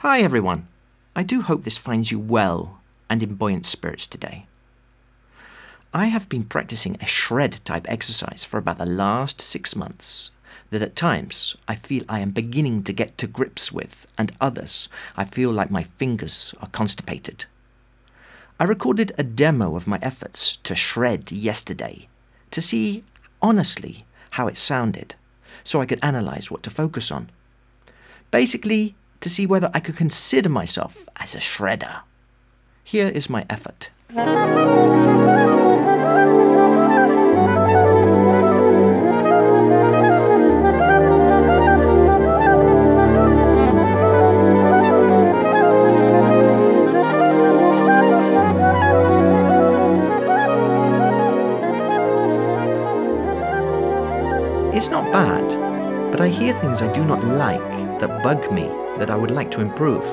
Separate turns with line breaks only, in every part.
Hi everyone. I do hope this finds you well and in buoyant spirits today. I have been practicing a shred type exercise for about the last six months that at times I feel I am beginning to get to grips with, and others I feel like my fingers are constipated. I recorded a demo of my efforts to shred yesterday to see honestly how it sounded so I could analyze what to focus on. Basically, to see whether I could consider myself as a shredder. Here is my effort. It's not bad, but I hear things I do not like that bug me that I would like to improve.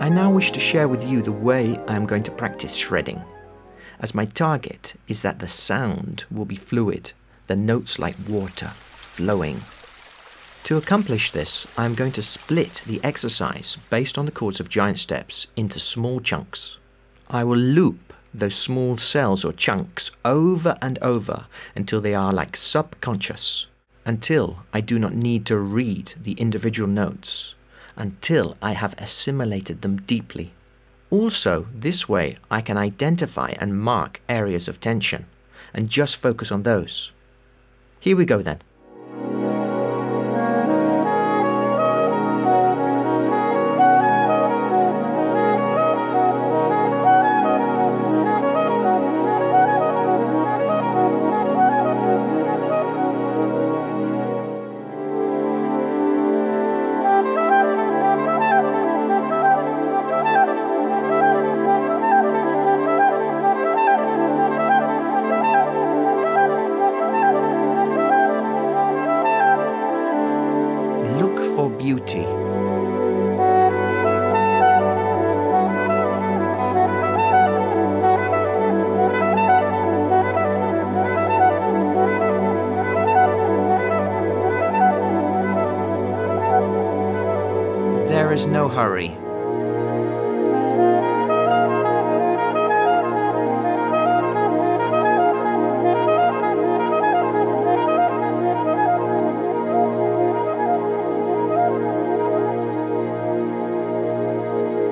I now wish to share with you the way I am going to practice shredding, as my target is that the sound will be fluid, the notes like water flowing. To accomplish this, I am going to split the exercise based on the chords of giant steps into small chunks. I will loop those small cells or chunks over and over until they are like subconscious, until I do not need to read the individual notes, until I have assimilated them deeply. Also, this way I can identify and mark areas of tension and just focus on those. Here we go then. For beauty. There is no hurry.